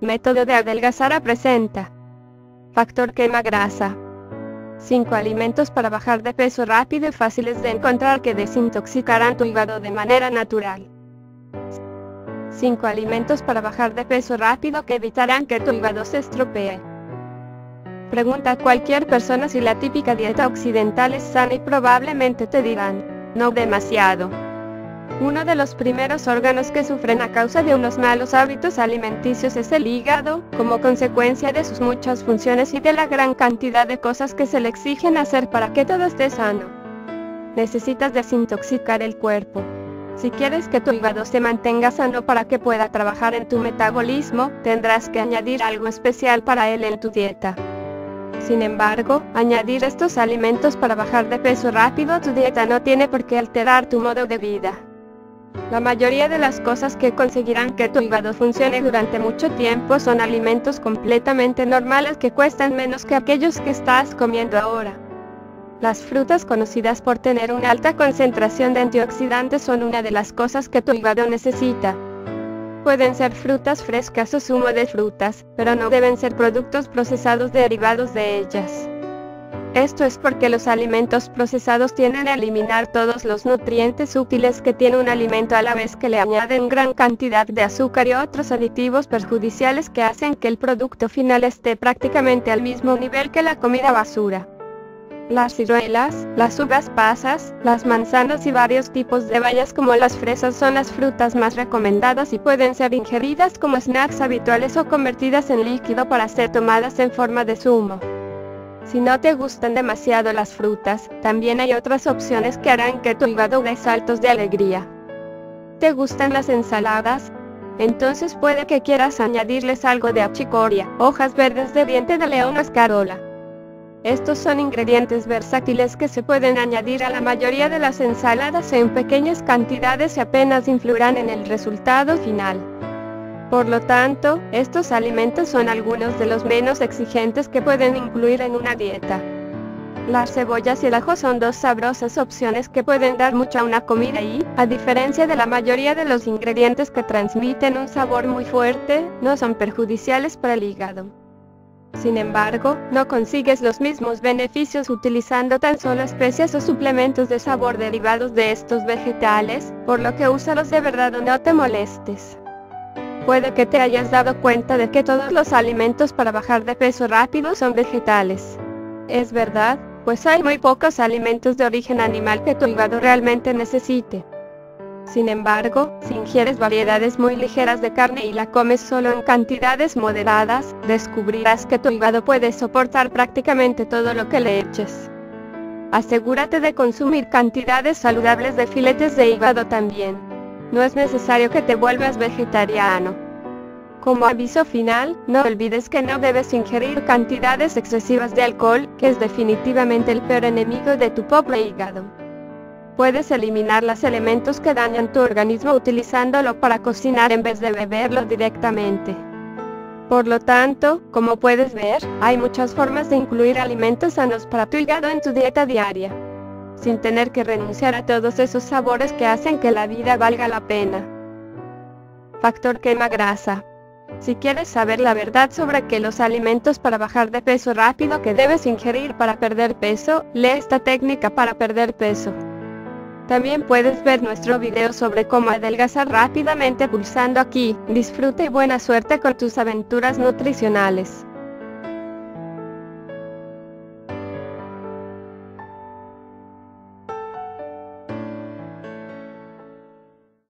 Método de adelgazar presenta. Factor quema grasa. 5 alimentos para bajar de peso rápido y fáciles de encontrar que desintoxicarán tu hígado de manera natural. 5 alimentos para bajar de peso rápido que evitarán que tu hígado se estropee. Pregunta a cualquier persona si la típica dieta occidental es sana y probablemente te dirán, no demasiado. Uno de los primeros órganos que sufren a causa de unos malos hábitos alimenticios es el hígado, como consecuencia de sus muchas funciones y de la gran cantidad de cosas que se le exigen hacer para que todo esté sano. Necesitas desintoxicar el cuerpo. Si quieres que tu hígado se mantenga sano para que pueda trabajar en tu metabolismo, tendrás que añadir algo especial para él en tu dieta. Sin embargo, añadir estos alimentos para bajar de peso rápido a tu dieta no tiene por qué alterar tu modo de vida. La mayoría de las cosas que conseguirán que tu hígado funcione durante mucho tiempo son alimentos completamente normales que cuestan menos que aquellos que estás comiendo ahora. Las frutas conocidas por tener una alta concentración de antioxidantes son una de las cosas que tu hígado necesita. Pueden ser frutas frescas o zumo de frutas, pero no deben ser productos procesados derivados de ellas. Esto es porque los alimentos procesados tienden a eliminar todos los nutrientes útiles que tiene un alimento a la vez que le añaden gran cantidad de azúcar y otros aditivos perjudiciales que hacen que el producto final esté prácticamente al mismo nivel que la comida basura. Las ciruelas, las uvas pasas, las manzanas y varios tipos de bayas como las fresas son las frutas más recomendadas y pueden ser ingeridas como snacks habituales o convertidas en líquido para ser tomadas en forma de zumo. Si no te gustan demasiado las frutas, también hay otras opciones que harán que tu hígado dé saltos de alegría. ¿Te gustan las ensaladas? Entonces puede que quieras añadirles algo de achicoria, hojas verdes de diente de león o escarola. Estos son ingredientes versátiles que se pueden añadir a la mayoría de las ensaladas en pequeñas cantidades y apenas influirán en el resultado final. Por lo tanto, estos alimentos son algunos de los menos exigentes que pueden incluir en una dieta. Las cebollas y el ajo son dos sabrosas opciones que pueden dar mucho a una comida y, a diferencia de la mayoría de los ingredientes que transmiten un sabor muy fuerte, no son perjudiciales para el hígado. Sin embargo, no consigues los mismos beneficios utilizando tan solo especias o suplementos de sabor derivados de estos vegetales, por lo que úsalos de verdad o no te molestes. Puede que te hayas dado cuenta de que todos los alimentos para bajar de peso rápido son vegetales. Es verdad, pues hay muy pocos alimentos de origen animal que tu hígado realmente necesite. Sin embargo, si ingieres variedades muy ligeras de carne y la comes solo en cantidades moderadas, descubrirás que tu hígado puede soportar prácticamente todo lo que le eches. Asegúrate de consumir cantidades saludables de filetes de hígado también. No es necesario que te vuelvas vegetariano. Como aviso final, no olvides que no debes ingerir cantidades excesivas de alcohol, que es definitivamente el peor enemigo de tu pobre hígado. Puedes eliminar los elementos que dañan tu organismo utilizándolo para cocinar en vez de beberlo directamente. Por lo tanto, como puedes ver, hay muchas formas de incluir alimentos sanos para tu hígado en tu dieta diaria sin tener que renunciar a todos esos sabores que hacen que la vida valga la pena. Factor quema grasa. Si quieres saber la verdad sobre que los alimentos para bajar de peso rápido que debes ingerir para perder peso, lee esta técnica para perder peso. También puedes ver nuestro video sobre cómo adelgazar rápidamente pulsando aquí. Disfruta y buena suerte con tus aventuras nutricionales.